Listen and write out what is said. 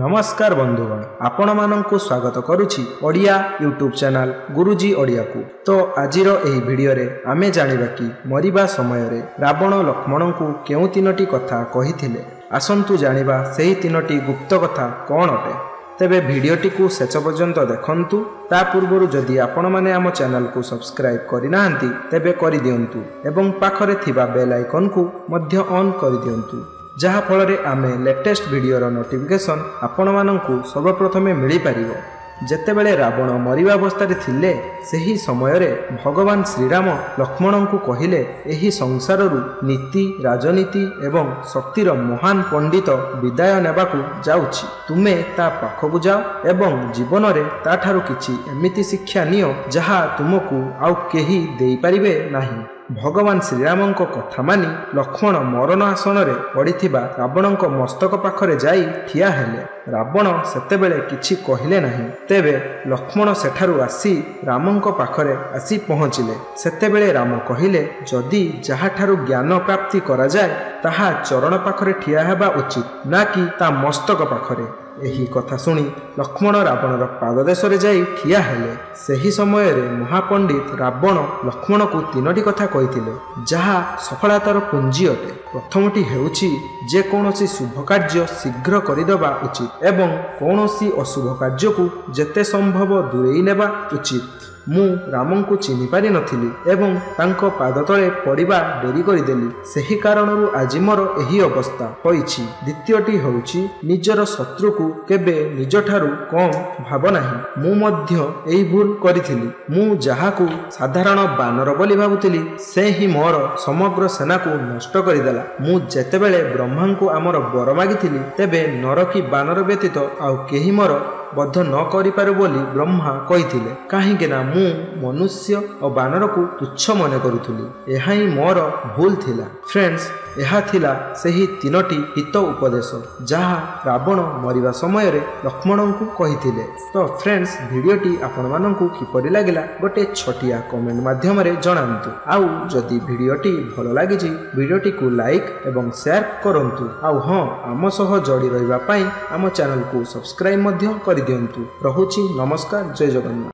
ନମସ୍କାର ବନ୍ଧୁଗଣ ଆପଣମାନଙ୍କୁ ସ୍ୱାଗତ କରୁଛି ଓଡ଼ିଆ ୟୁଟ୍ୟୁବ୍ ଚ୍ୟାନେଲ ଗୁରୁଜୀ ଓଡ଼ିଆକୁ। ତ ଆଜିର ଏହି ଭିଡ଼ିଓରେ ଆମେ ଜାଣିବା କି ମରିବା ସମୟରେ ରାବଣ ଲକ୍ଷ୍ମଣଙ୍କୁ କେଉଁ ତିନୋଟି କଥା କହିଥିଲେ। ଆସନ୍ତୁ ଜାଣିବା ସେହି ତିନୋଟି ଗୁପ୍ତ କଥା କ'ଣ ଅଟେ। ତେବେ ଭିଡ଼ିଓଟିକୁ ଶେଷ ପର୍ଯ୍ୟନ୍ତ ଦେଖନ୍ତୁ ତା ପୂର୍ବରୁ ଯଦି ଆପଣମାନେ ଆମ ଚ୍ୟାନେଲକୁ ସବସ୍କ୍ରାଇବ୍ କରିନାହାନ୍ତି ତେବେ କରିଦିଅନ୍ତୁ ଏବଂ ପାଖରେ ଥିବା ବେଲ୍ ଆଇକନ୍କୁ ମଧ୍ୟ ଅନ୍ କରିଦିଅନ୍ତୁ। ଯାହାଫଳରେ ଆମେ ଲେଟେଷ୍ଟ ଭିଡ଼ିଓର ନୋଟିଫିକେସନ୍ ଆପଣମାନଙ୍କୁ ସର୍ବପ୍ରଥମେ ମିଳିପାରିବ। ଯେତେବେଳେ ରାବଣ ମରିବା ଅବସ୍ଥାରେ ଥିଲେ ସେହି ସମୟରେ ଭଗବାନ ଶ୍ରୀରାମ ଲକ୍ଷ୍ମଣଙ୍କୁ କହିଲେ ଏହି ସଂସାରରୁ ନୀତି ରାଜନୀତି ଏବଂ ଶକ୍ତିର ମହାନ ପଣ୍ଡିତ ବିଦାୟ ନେବାକୁ ଯାଉଛି। ତୁମେ ତା ପାଖକୁ ଯାଅ ଏବଂ ଜୀବନରେ ତାଠାରୁ କିଛି ଏମିତି ଶିକ୍ଷା ନିଅ ଯାହା ତୁମକୁ ଆଉ କେହି ଦେଇପାରିବେ ନାହିଁ। ଭଗବାନ ଶ୍ରୀରାମଙ୍କ କଥା ମାନି ଲକ୍ଷ୍ମଣ ମରଣ ଆସନରେ ପଡ଼ିଥିବା ରାବଣଙ୍କ ମସ୍ତକ ପାଖରେ ଯାଇ ଠିଆ ହେଲେ। ରାବଣ ସେତେବେଳେ କିଛି କହିଲେ ନାହିଁ। ତେବେ ଲକ୍ଷ୍ମଣ ସେଠାରୁ ଆସି ରାମଙ୍କ ପାଖରେ ଆସି ପହଞ୍ଚିଲେ। ସେତେବେଳେ ରାମ କହିଲେ ଯଦି ଯାହାଠାରୁ ଜ୍ଞାନ ପ୍ରାପ୍ତି କରାଯାଏ ତାହା ଚରଣ ପାଖରେ ଠିଆ ହେବା ଉଚିତ ନା କି ତା ମସ୍ତକ ପାଖରେ? ଏହି କଥା ଶୁଣି ଲକ୍ଷ୍ମଣ ରାବଣର ପାଦଦେଶରେ ଯାଇ ଠିଆ ହେଲେ। ସେହି ସମୟରେ ମହାପଣ୍ଡିତ ରାବଣ ଲକ୍ଷ୍ମଣକୁ ତିନୋଟି କଥା କହିଥିଲେ ଯାହା ସଫଳତାର ପୁଞ୍ଜି ଅଟେ। ପ୍ରଥମଟି ହେଉଛି ଯେକୌଣସି ଶୁଭ କାର୍ଯ୍ୟ ଶୀଘ୍ର କରିଦେବା ଉଚିତ ଏବଂ କୌଣସି ଅଶୁଭ କାର୍ଯ୍ୟକୁ ଯେତେ ସମ୍ଭବ ଦୂରେଇ ନେବା ଉଚିତ। ମୁଁ ରାମଙ୍କୁ ଚିହ୍ନି ପାରିନଥିଲି ଏବଂ ତାଙ୍କ ପାଦ ତଳେ ପଡ଼ିବା ଡେରି କରିଦେଲି। ସେହି କାରଣରୁ ଆଜି ମୋର ଏହି ଅବସ୍ଥା ହୋଇଛି। ଦ୍ୱିତୀୟଟି ହେଉଛି ନିଜର ଶତ୍ରୁକୁ କେବେ ନିଜଠାରୁ କମ୍ ଭାବ ନାହିଁ। ମୁଁ ମଧ୍ୟ ଏହି ଭୁଲ କରିଥିଲି। ମୁଁ ଯାହାକୁ ସାଧାରଣ ବାନର ବୋଲି ଭାବୁଥିଲି ସେ ହିଁ ମୋର ସମଗ୍ର ସେନାକୁ ନଷ୍ଟ କରିଦେଲା। ମୁଁ ଯେତେବେଳେ ବ୍ରହ୍ମାଙ୍କୁ ଆମର ବର ମାଗିଥିଲି ତେବେ ନର କି ବାନର ବ୍ୟତୀତ ଆଉ କେହି ମୋର ବଧ ନ କରିପାରୁ ବୋଲି ବ୍ରହ୍ମା କହିଥିଲେ। କାହିଁକି ନା ମୁଁ ମନୁଷ୍ୟ ଓ ବାନରକୁ ତୁଚ୍ଛ ମନେ କରୁଥିଲି। ଏହା ହିଁ ମୋର ଭୁଲ ଥିଲା। ଫ୍ରେଣ୍ଡସ୍ ଏହା ଥିଲା ସେହି ତିନୋଟି ହିତ ଉପଦେଶ ଯାହା ରାବଣ ମରିବା ସମୟରେ ଲକ୍ଷ୍ମଣଙ୍କୁ କହିଥିଲେ। ତ ଫ୍ରେଣ୍ଡସ୍ ଭିଡ଼ିଓଟି ଆପଣମାନଙ୍କୁ କିପରି ଲାଗିଲା ଗୋଟେ ଛୋଟିଆ କମେଣ୍ଟ ମାଧ୍ୟମରେ ଜଣାନ୍ତୁ। ଆଉ ଯଦି ଭିଡ଼ିଓଟି ଭଲ ଲାଗିଛି ଭିଡ଼ିଓଟିକୁ ଲାଇକ୍ ଏବଂ ସେୟାର କରନ୍ତୁ। ଆଉ ହଁ ଆମ ସହ ଯୋଡ଼ି ରହିବା ପାଇଁ ଆମ ଚ୍ୟାନେଲକୁ ସବସ୍କ୍ରାଇବ୍ ମଧ୍ୟ କରିଦିଅନ୍ତୁ ରହୁଛି ନମସ୍କାର ଜୟ ଜଗନ୍ନାଥ